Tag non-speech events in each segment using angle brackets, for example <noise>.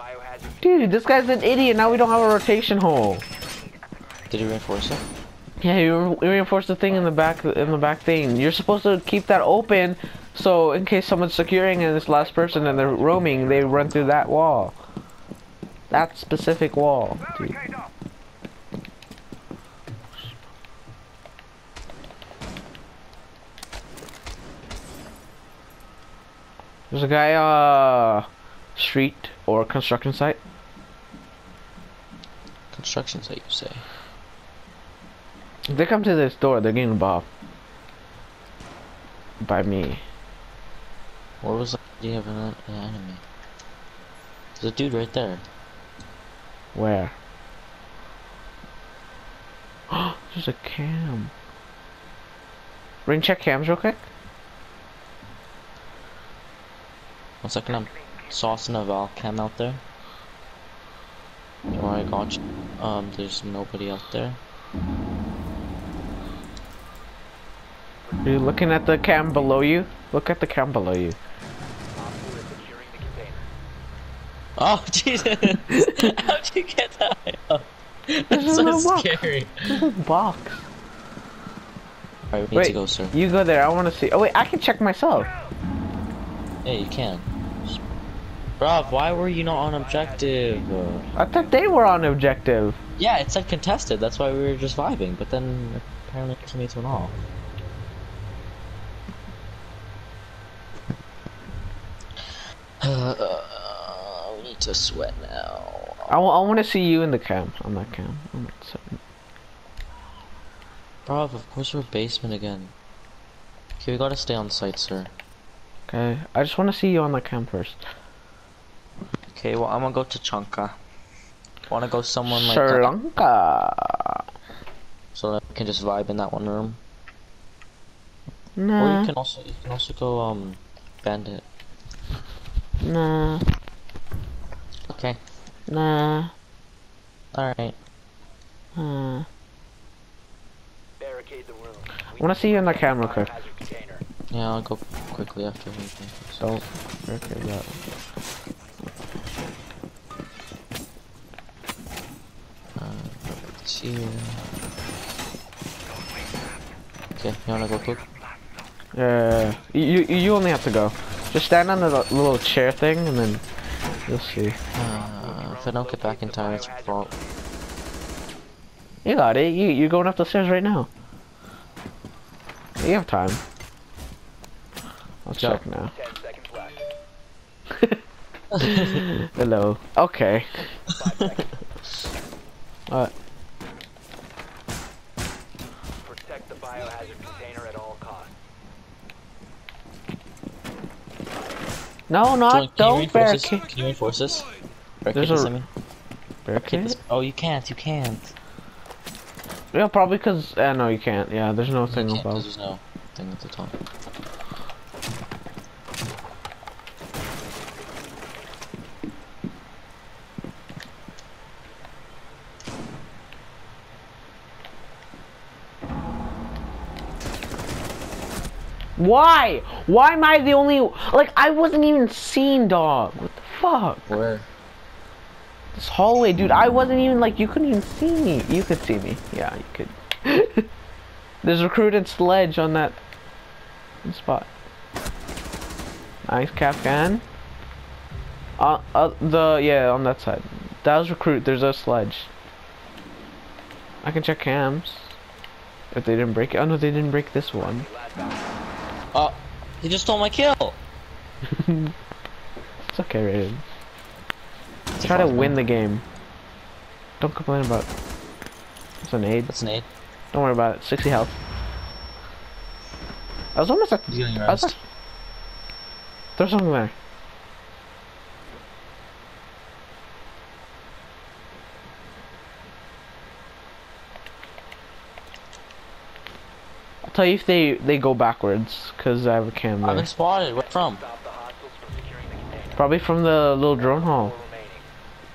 biohazard. Dude, this guy's an idiot. Now we don't have a rotation hole. Did he reinforce it? Yeah, you re- reinforce the thing in the back in the back thing. You're supposed to keep that open, so in case someone's securing and this last person and they're roaming, they run through that wall. That specific wall. Dude. There's a guy, uh, street or construction site. Construction site, you say? If they come to this door, they're getting bombed. By me. What was the idea of an, an enemy? There's a dude right there. Where? <gasps> There's a cam. Ring check cams real quick. One second, I'm saucing a Val cam out there. Alright, got you. Um, there's nobody out there. Are you looking at the cam below you? Look at the cam below you. Op 4 is securing the container. Oh, Jesus! <laughs> How'd you get that? Oh, that's so a scary. This is box. Alright, we need Wait, to go, sir. you go there. I want to see. Oh wait, I can check myself. Yeah, you can. Bruv, why were you not on objective? I thought they were on objective. yeah, it said contested, that's why we were just vibing, but then apparently teammates went off. Uh, we need to sweat now. I, want to see you in the cam. On that cam. On that side. Bruv, of course we're basement again. Okay, we gotta stay on site, sir. Okay. I just want to see you on the cam first. Okay, well, I'm gonna go to Chanka. Wanna go someone like Sri Lanka. so that we can just vibe in that one room? Nah. Or you can also you can also go um bandit. Nah. Okay. Nah. Alright. Nah. Barricade the room. I want to see you in the camera real quick. Yeah, I'll go quickly after him. Don't. Okay, yeah. Okay, you wanna go quick? Yeah, you you only have to go. Just stand on the little chair thing, and then you'll see. Uh, if I don't get back in time, it's your fault. You got it. You you're going up the stairs right now. You have time. I'll Go. check now. 10 seconds left. Hello. Okay. <laughs> 5 seconds. What? Protect the biohazard container at all costs. No, Join- not can don't reinforce this? barricade. Can you reinforce this? There's Barricade this, a- I mean. Barricade Barricade? this. Oh, you can't. You can't. Yeah, probably because. Uh, no, you can't. Yeah, there's no You thing can't 'cause above. there's no thing at the top. Why? Why am I the only? Like I wasn't even seen, dog. What the fuck? Where? This hallway, dude. I wasn't even like you couldn't even see me. You could see me. Yeah, you could. <laughs> There's recruited sledge on that spot. Nice Kapkan. Uh, uh, the yeah on that side. That was recruit. There's a sledge. I can check cams. If they didn't break it. Oh no, they didn't break this one. Oh, he just stole my kill. <laughs> It's okay, Raiden. It's Try to win the game. Don't complain about. It's an aid. That's an aid. Don't worry about it. 60 health. I was almost at. He's getting I was rest. at there's something there. Tell you if they they go backwards, cause I have a camera. I've been spotted. Where from? Stop the hostiles from securing the container. Probably from the little drone hall.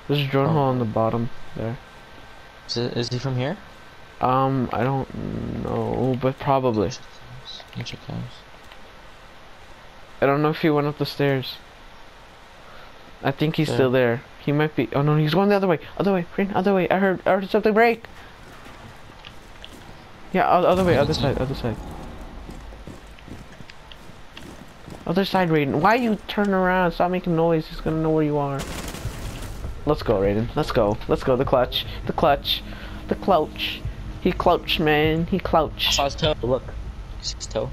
There's a drone Oh. hall on the bottom there. Is, it, is he from here? Um, I don't know, but probably. Can you check? I don't know if he went up the stairs. I think he's Yeah. still there. He might be. Oh no, he's going the other way. Other way, Rain, other way. I heard, I heard something break. Yeah, other way, other side, other side. Other side, Raiden. Why you turn around? Stop making noise. He's gonna know where you are. Let's go, Raiden. Let's go. Let's go. The clutch. The clutch. The clouch. He clouched, man. He I clouched. saw his toe. Look. You see his toe?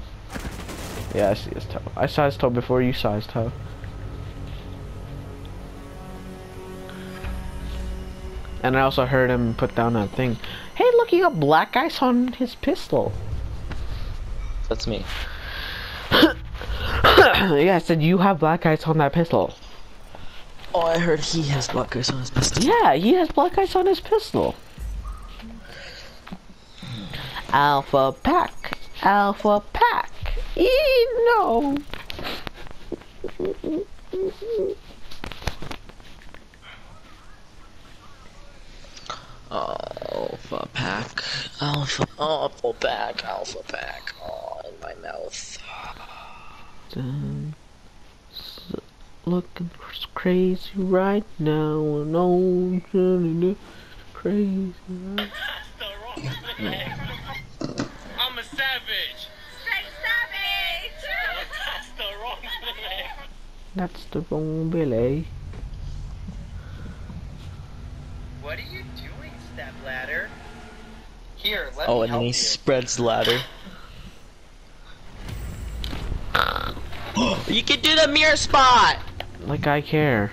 Yeah, I see his toe. I saw his toe before you saw his toe. And I also heard him put down that thing. Hey, look, he got black ice on his pistol. That's me. <coughs> yeah, I said you have black ice on that pistol. Oh, I heard he has black ice on his pistol. Yeah, he has black ice on his pistol. Alpha pack, alpha pack. E no. Alpha pack. Alpha. Alpha pack. Alpha pack. Oh, in my mouth. Dun, s- Looking crazy right now, and old Johnny crazy. Right. I'm a savage. Say savage! That's the wrong thing. That's the wrong Billy. What are you doing, step ladder? Here, let Oh, me and then he you. spreads the ladder. you can do the mirror spot! Like I care.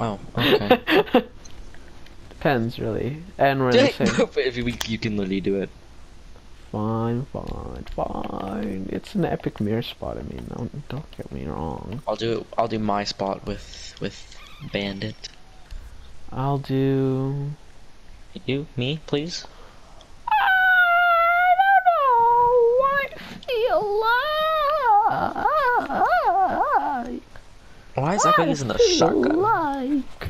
Oh, okay. <laughs> Depends, really. And we're in the same. if you, you can literally do it. Fine, fine, fine. It's an epic mirror spot. I mean, don't don't get me wrong. I'll do it. I'll do my spot with with Bandit. I'll do. You, me, please. I don't know. I feel like. Why is that guy using the feel shotgun? like.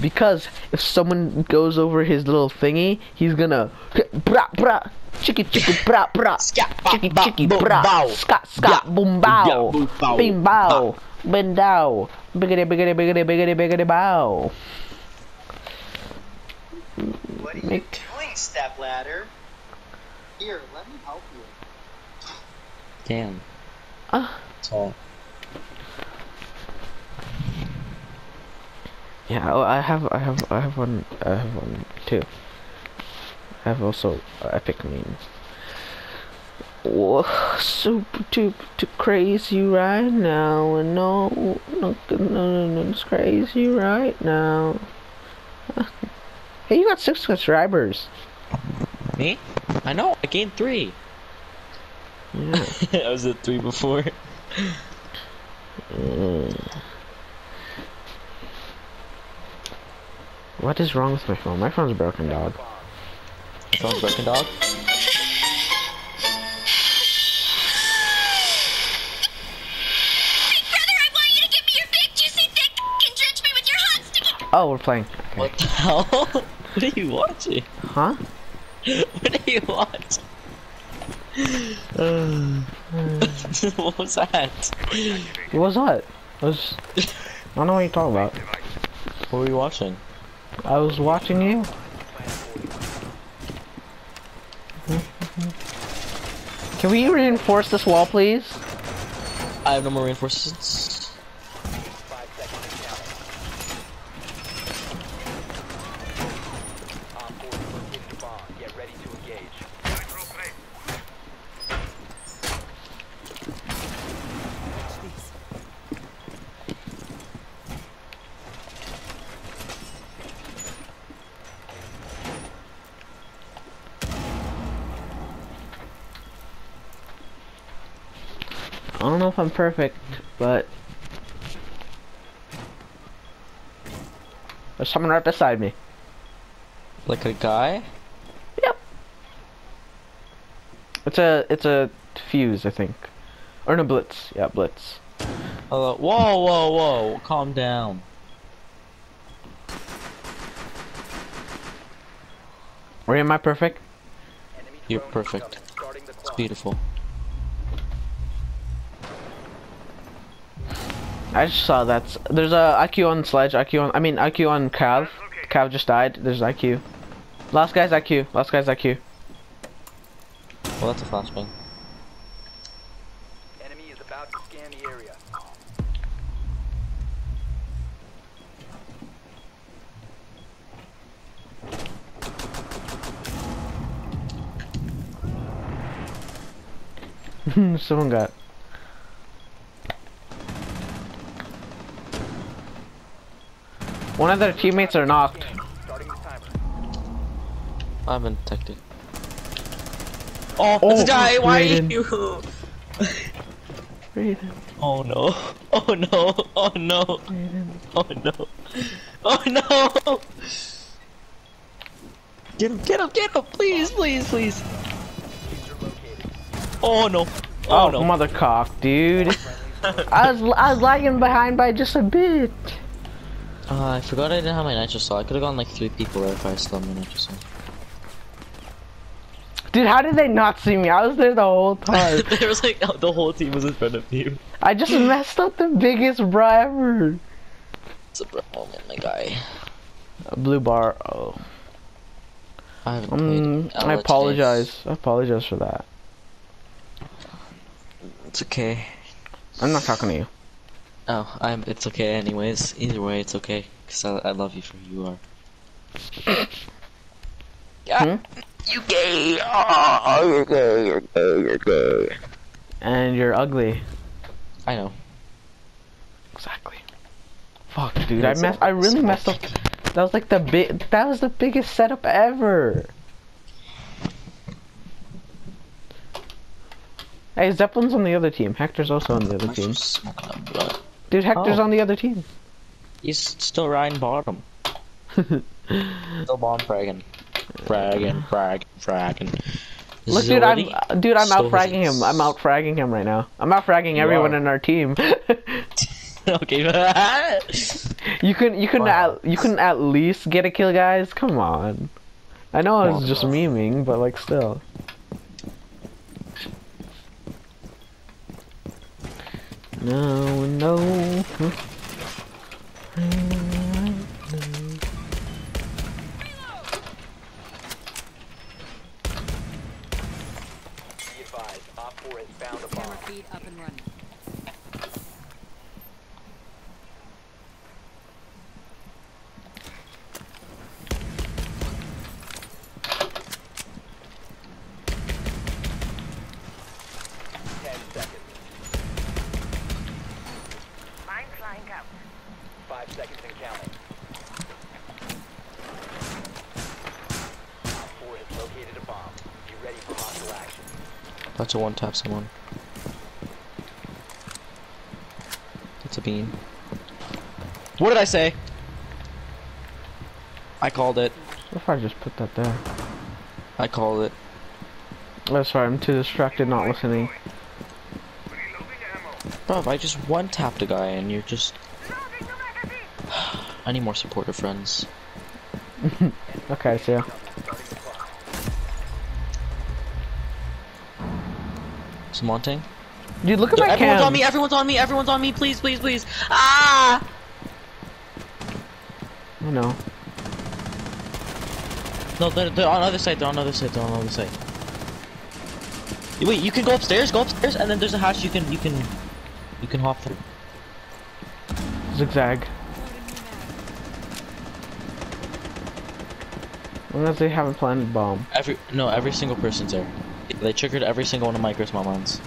Because if someone goes over his little thingy, he's gonna bra bra chicky chicky bra bra Scat, bop, chicky chicky boom, bra bow. scat scat boom bow boom, bow. bing bow bing dow biggity biggity biggity biggity biggity bow. What are you Make- doing, step ladder? Here, let me help you. Damn. Ah. So, Yeah, oh, I have, I have, I have one, I have one too. I have also epic memes. Whoa, super duper too crazy right now, and no, no, no, no, no, it's crazy right now. <laughs> hey, you got six subscribers. me? I know. I gained three. Yeah. <laughs> I was at three before. <laughs> Mm. What is wrong with my phone? My phone's broken, dog. Phone's broken, dog. Big brother, I want you to give me your big juicy dick and drench me with your hot sticky Oh, we're playing. What the hell? <laughs> what are you watching? Huh? <laughs> What are you watching? <sighs> <laughs> what was that? What was that? I was. I don't know what you're talking about. What were you watching? I was watching you. Can we reinforce this wall, please? I have no more reinforcements. Five seconds to count. Op 4 is locating the bomb. Get ready to engage. I don't know if I'm perfect, but there's someone right beside me. Like a guy? Yep. It's a it's a fuse, I think, or no blitz. Yeah, blitz. Hello. Whoa, whoa, whoa! Calm down. Or am I perfect? You're perfect. incoming. Starting the It's beautiful. I just saw that. There's a IQ on Sledge, IQ on, I mean IQ on Cav. Cav just died. There's IQ. Last guy's IQ. Last guy's IQ. Well, that's a flashbang. Enemy is about to scan the area. <laughs> Someone got. One of their teammates are knocked. Starting the timer. I've been detected. Oh, Oh, this guy, why Raiden. you? Raiden, oh, <laughs> oh no. Oh no. Oh no. Raiden. Oh no. Oh no. Get him, get him, get him, please, please, please. Oh no. Oh, Oh, no. mother cock, dude. <laughs> I was I was lagging behind by just a bit. Uh, I forgot I didn't have my nitro cell. I could have gone like three people there if I still had my nitro cell. Dude, how did they not see me? I was there the whole time. <laughs> there was like the whole team was in front of you. I just messed up the biggest bra ever. It's a bro moment, my guy. A blue bar. Oh. I Um. I apologize. days. I apologize for that. It's okay. I'm not talking to you. Oh, I'm. It's okay anyways. Either way, it's okay. Cause I, I love you for who you are. <coughs> yeah. Hmm? You gay. Oh, you're gay. You're gay. You're gay. And you're ugly. I know. Exactly. Fuck, dude. I That's messed. all. I really messed up. That was like the big. That was the biggest setup ever. Hey, Zeppelin's on the other team. Hector's also on the other team. Smoking a blunt. Dude, Hector's Oh. on the other team. He's still riding bottom. <laughs> still bomb fragging. Fragging, fragging, fragging. Look, dude, I'm uh, dude, I'm So out fragging him. I'm out fragging him right now. I'm out fragging everyone are. in our team. <laughs> okay. <laughs> you can you can Wow. at you can at least get a kill, guys. Come on. I know I was just memeing, but like still. No, no. Be advised, Op 4 has found a Camera bomb. feed up and running. Ten seconds. Five seconds and counting. Op 4 has located a bomb. Be ready for hostile action. About to one tap someone. That's a bean. What did I say? I called it. What if I just put that there? I called it. Oh, sorry, I'm too distracted, not listening. Bro, I just one tapped a guy and you're just. <sighs> I need more supportive friends. <laughs> Okay, so yeah. Some wanting? Dude, look at my Everyone's cam. on me, everyone's on me, everyone's on me, please, please, please. Ah! I know. No, they're, they're on the other side, they're on the other side, they're on the other side. Wait, you can go upstairs, go upstairs, and then there's a hatch you can, you can, you can hop through. Zigzag. Unless they haven't planted bomb. Every, no, every single person's there. They triggered every single one of my Christmas ones.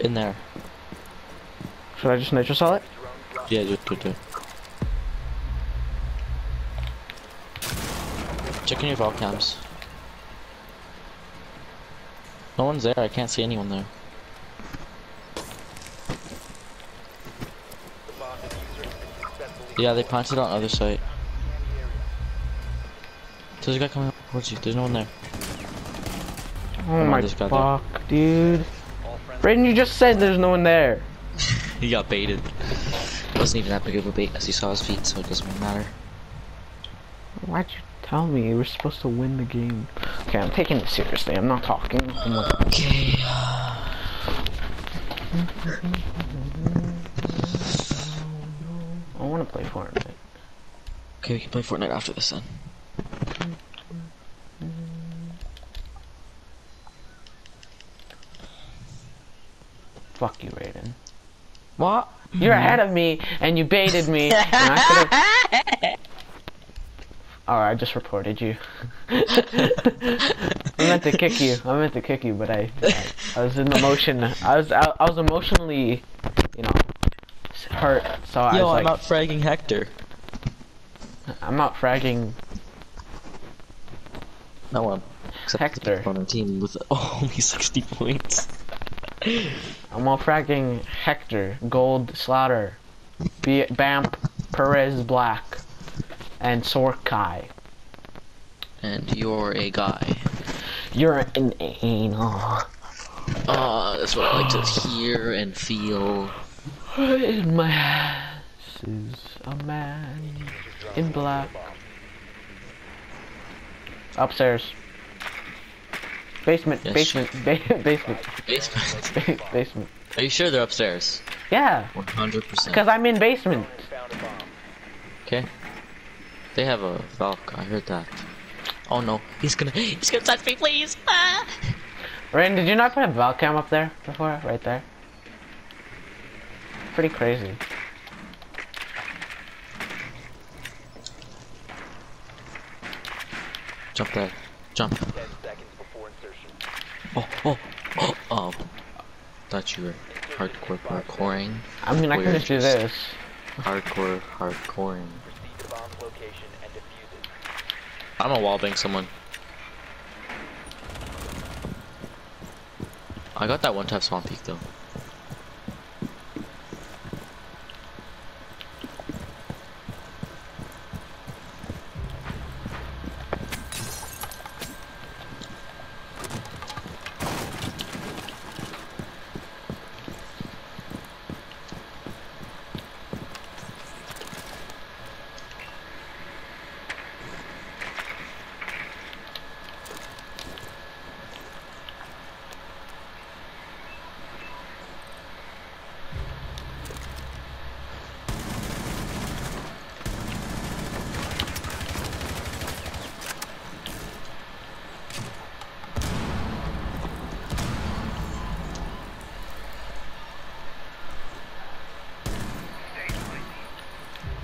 In there. Should I just nitro cell it? Yeah, do, do, do. Checking your vault cams. No one's there, I can't see anyone there. The bomb diffuser has been successfully Yeah, they planted on other side. There's a guy coming towards you, there's no one there. Oh on, my this guy there. fuck, dude. Brayden, you just said there's no one there. He <laughs> got baited. It Wasn't even that big of a bait as he saw his feet, so it doesn't really matter. Why'd you tell me we were supposed to win the game? Okay, I'm taking it seriously. I'm not talking. I'm like, Okay. I want to play Fortnite. Okay, we can play Fortnite after this then. Fuck you, Raiden. What? You're mm-hmm. ahead of me, and you baited me. I could've- <laughs> Alright, I just reported you. <laughs> I meant to kick you. I meant to kick you, but I, I, I was in emotion. I was, I, I was emotionally, you know, hurt. So I Yo, was I'm like, out fragging Hector. I'm not fragging No one. Except Hector. on our team with only <laughs> 60 points. I'm out fragging Hector, Gold, Slaughter, B Bamp, Perez, Black, and Sorkai. And you're a guy. You're an anal. Uh, that's what I like to hear and feel. In my ass is a man in black. Upstairs. Basement, Yes. basement, ba <laughs> basement, Basement. ba <laughs> basement. Are you sure they're upstairs? Yeah, 100%. because I'm in basement. Found a bomb. Okay. They have a Valk, I heard that. Oh no, he's gonna- He's gonna touch me, please! Ah! Rain, did you not put a Valcam up there before? Right there? Pretty crazy. Jump there. Jump. Oh, oh, oh. Thought you were hardcore parkouring. I mean, I can Weird. just do this. Hardcore hardcoring. Proceed to bomb's location and defuse it. I'm a wallbang someone. I got that one tap spawn peak though.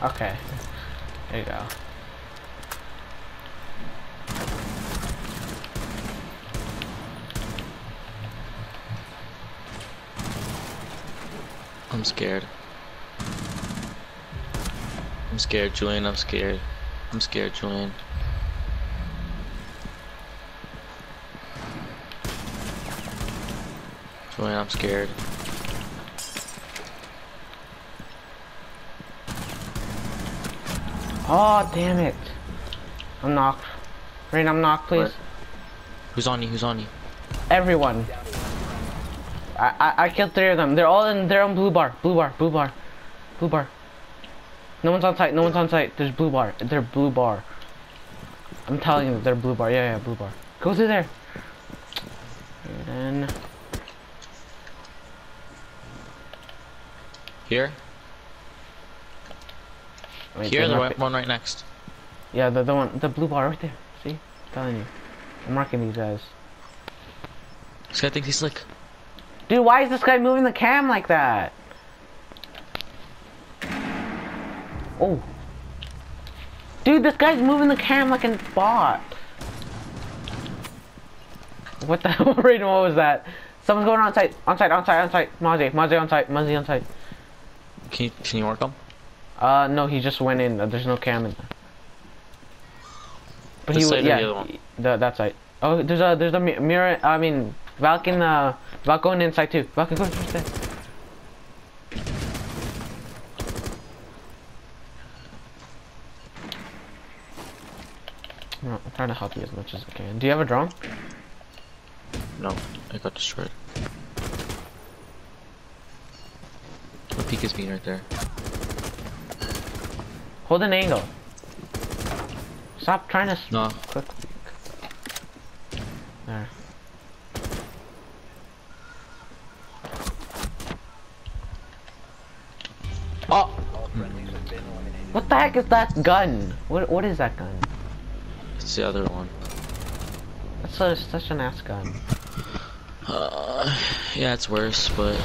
Okay. There you go. I'm scared. I'm scared, Julian. I'm scared. I'm scared, Julian. Julian, I'm scared. Oh, damn it. I'm knocked. Rain, I'm knocked, please. What? Who's on you? Who's on you? Everyone. I, I I killed three of them. They're all in. They're on blue bar. Blue bar. Blue bar. Blue bar. No one's on site. No one's on site. There's blue bar. They're blue bar. I'm telling you, they're blue bar. Yeah, yeah, blue bar. Go through there. And then Here? Wait, Here, the right one right next. Yeah, the the one, the blue bar right there. See? I'm telling you. I'm marking these guys. This guy thinks he's slick. Dude, why is this guy moving the cam like that? Oh. Dude, this guy's moving the cam like a bot. What the <laughs> hell, Raiden, what was that? Someone's going on site, on site, on site, on site. Mozzie, Mozzie on site, Mozzie on site. Can you, can you work him? Uh, no, he just went in. There's no cam in there. But he, was yeah, the other one? the, that side. Oh, there's a, there's a mirror, I mean, Valken, uh, Valk going inside too. Valken, go there. No, I'm trying to help you as much as I can. Do you have a drone? No, I got destroyed. The peak is being right there. Hold an angle. Stop trying to s- No. quick peek. There. Oh! What the heck is that gun? What What is that gun? It's the other one. That's so, such an ass gun. Uh, yeah, it's worse, but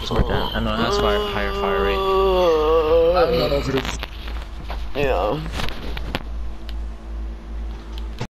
it's more down. I know it has fire, higher fire rate. Yeah.